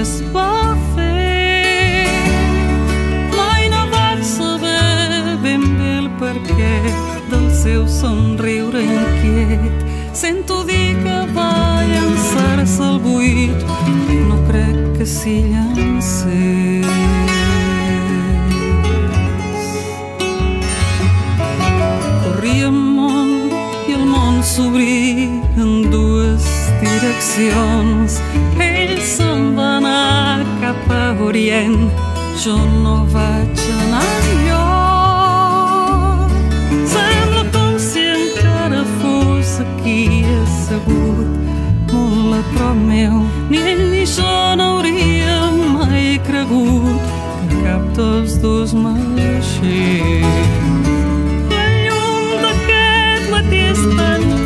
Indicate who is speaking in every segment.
Speaker 1: es va fer. Mai no vaig saber ben bé el perquè del seu somriure inquiet. Sento dir que va llançar-se al buit, no crec que s'hi llancés. Corria molt i el món s'obria en dues direccions Orient jo no vaig anar enlloc. Sembla com si encara fos aquí assegut, molt a prop meu. Ni ell ni jo no hauria mai cregut que cap dels dos mereixés. La llum d'aquest matí és tan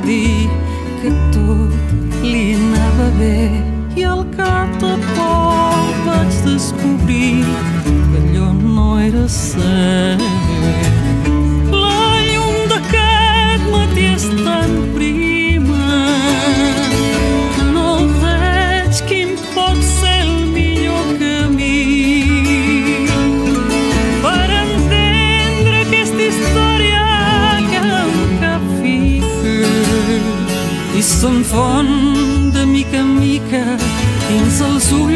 Speaker 1: va dir que tot li anava bé. I al cap de poc vaig descobrir que allò no era cert. s'enfon de mica en mica dins els ulls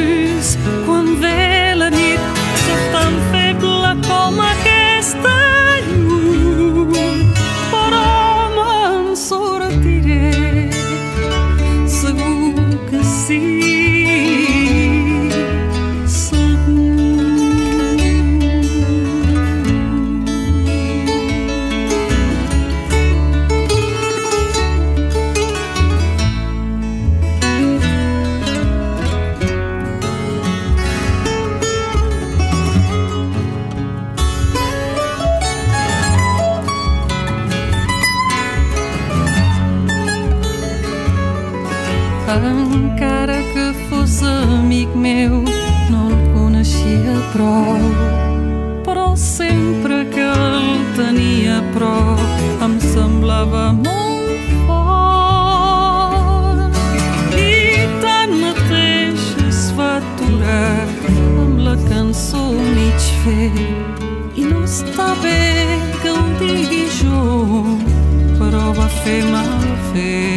Speaker 1: encara que fos amic meu no el coneixia prou però sempre que el tenia prou em semblava molt amb la cançó mig feta i no està bé que ho digui jo però va fer mal fer